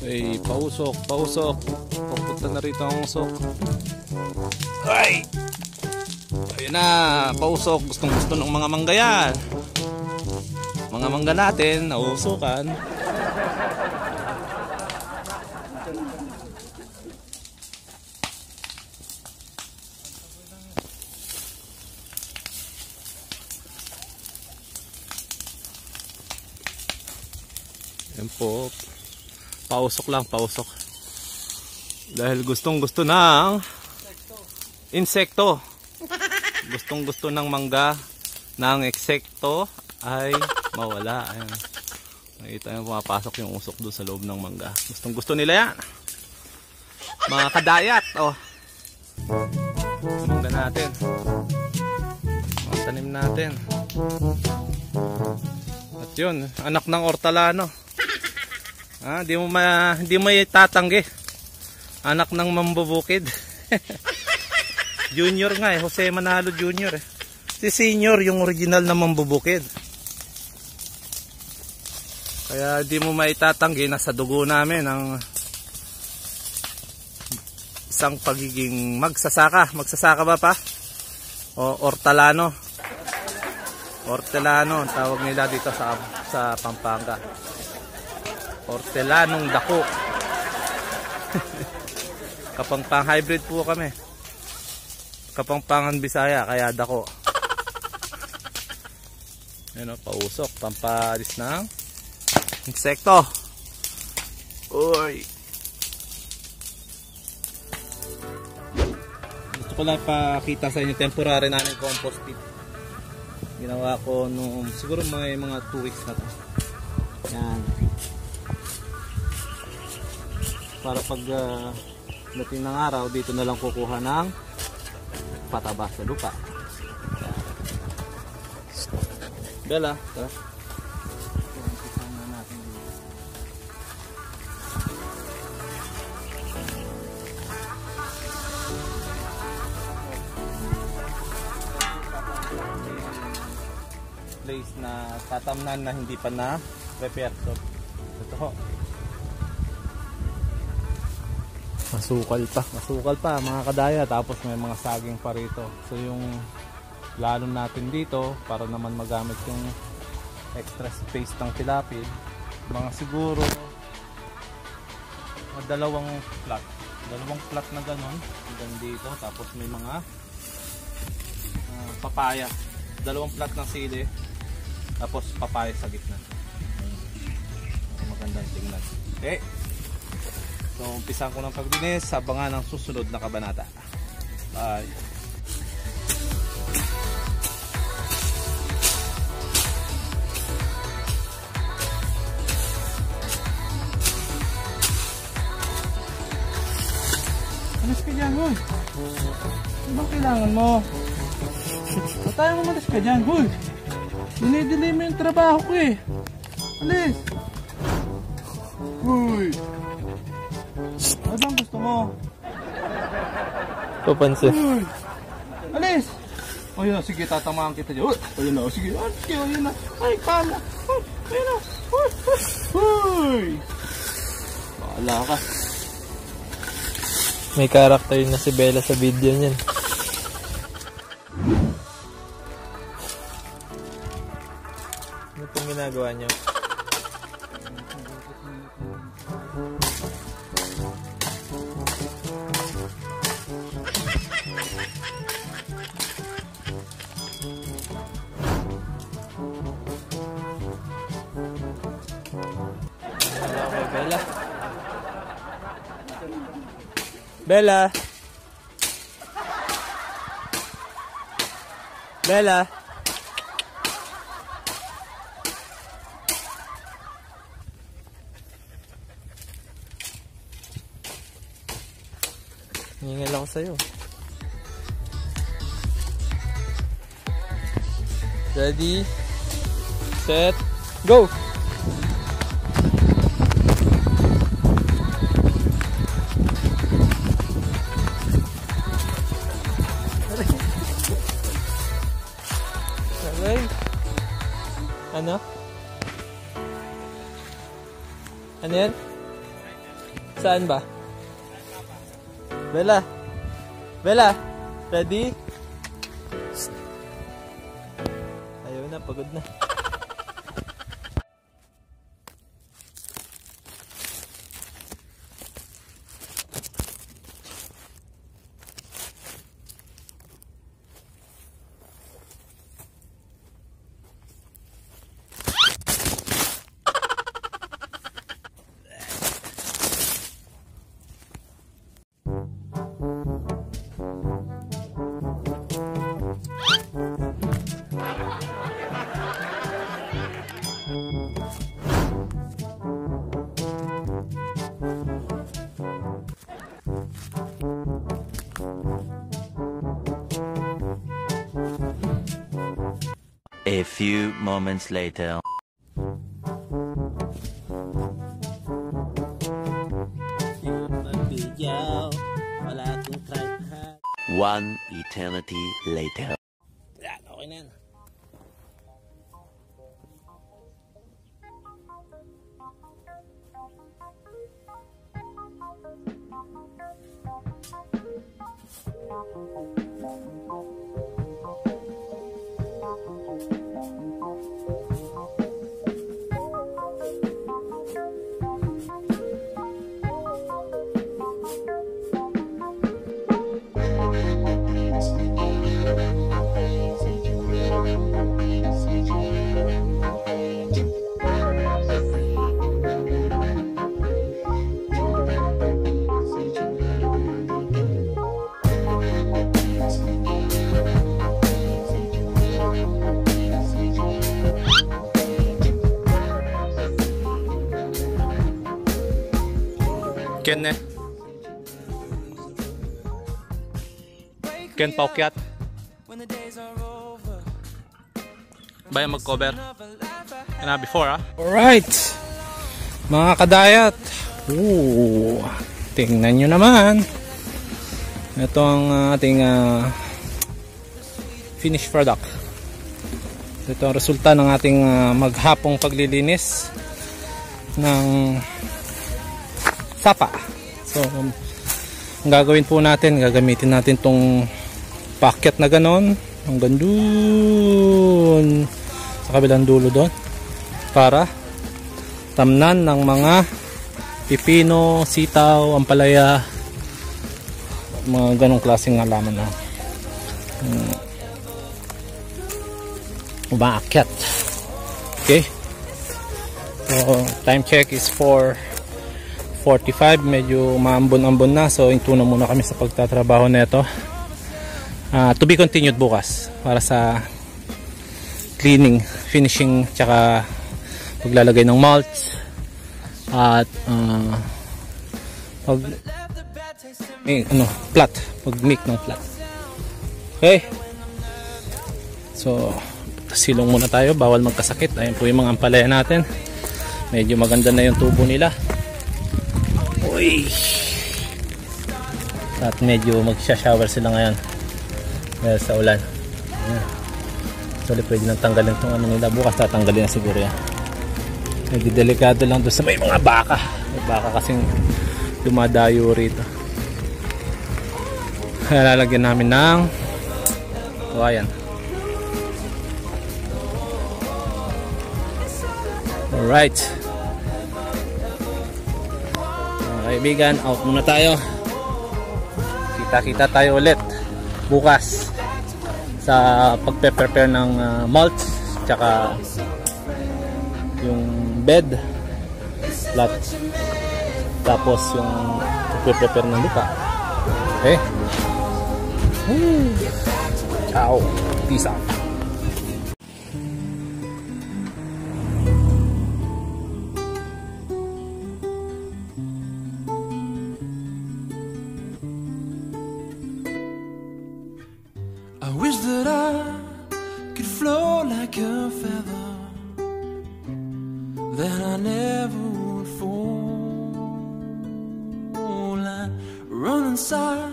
Ay, pausok, pausok. Papunta na rito ang usok. Ay! Ayun na, pausok. Gustong gusto ng mga mangga yan. Mga mangga natin, nausukan. Po. Pausok lang, pausok. Dahil gustong gusto ng insekto. Gustong gusto ng mangga ng eksekto ay mawala. Ayan. Nakita nyo pumapasok yung usok doon sa loob ng mangga. Gustong gusto nila yan. Mga kadayat. Oh. Mangga natin. Mga tanim natin. At yun, anak ng ortalano. Ah, di mo ma, hindi mo itatanggi. Anak ng mambubukid. junior nga eh, Jose Manalo Junior eh. Si senior yung original na mambubukid. Kaya di mo maitatanggi nasa dugo namin ang isang pagiging magsasaka. Magsasaka ba pa? O ortalano. Ortelano tawag nila dito sa sa Pampanga. Hortelanong dako. Kapangpang hybrid po kami. Kapangpangan Bisaya kaya dako. Ayun o, pausok, pampalis ng insekto. Uy. Gusto ko lang pakita sa inyo temporary namin compost pit. Ginawa ko nung siguro mga mga 2 weeks na to. Yan para pag uh, dating ng araw dito na lang kukuha ng pataba sa lupa. Bella tara. Place na tatamnan na hindi pa na prepare so ito Masukal pa, masukal pa mga kadaya tapos may mga saging pa rito. So yung lalo natin dito para naman magamit yung extra space ng tilapid, mga siguro dalawang flat. Dalawang flat na ganon, hanggang dito tapos may mga uh, papaya. Dalawang flat ng sili tapos papaya sa gitna. Magandang tingnan. Okay. So, umpisan ko ng paglinis. Abangan ang susunod na kabanata. Bye. Alis ka dyan, huy. Ano kailangan mo? Ba't tayo umalis ka dyan, huy? Dinidelay mo yung trabaho ko eh. Alis. Huy. Ano bang gusto mo? Papansin. Uy! Alis! O yun, sige, tatamaan kita dyan. Uy! Ayun na, sige. Ay, sige, ayun na. Ay, kala. Uy! Ayun na. Uy! Uy! Bahala ka. May karakter na si Bella sa video niyan. Ano pong ginagawa niyo? Bella. Bella. Bella. Hingal ako sa'yo. Ready, set, go! Aray. Ano? Ano yan? Saan ba? Bella? Bella? Ready? Na, pagod na. A few moments later. One eternity later. Yan. Ken eh. Ken paukyat. Baya mag-cover. Yan before ah. Alright. Mga kadayat. Ooh. Tingnan nyo naman. Ito ang ating uh, finished product. Ito ang resulta ng ating uh, maghapong paglilinis ng sapa. So, um, ang gagawin po natin, gagamitin natin tong packet na ganon. Hanggang dun sa kabilang dulo doon. Para tamnan ng mga pipino, sitaw, ampalaya mga ganong klaseng halaman na um, umaakyat. Okay? So time check is 4 45 medyo maambon-ambon na. So ito na muna kami sa pagtatrabaho nito uh, to be continued bukas para sa cleaning, finishing tsaka paglalagay ng mulch. At uh, pag eh, ano, plat. Pag make ng plat. Okay? So silong muna tayo. Bawal magkasakit. Ayun po yung mga ampalaya natin. Medyo maganda na yung tubo nila Uy. At medyo magsha-shower sila ngayon. Dahil sa ulan. Ayan. Actually, pwede nang tanggalin itong ano nila. Bukas tatanggalin na siguro yan. Medyo delikado lang doon sa may mga baka. May baka kasing dumadayo rito. Lalagyan namin ng o oh, ayan. Alright. Kaibigan, out muna tayo. Kita-kita tayo ulit bukas sa pagpe-prepare ng uh, mulch tsaka yung bed flat tapos yung pagpe-prepare ng lupa okay Woo. ciao peace out run inside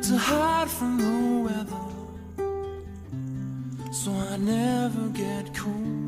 to hide from the weather, so I never get cold.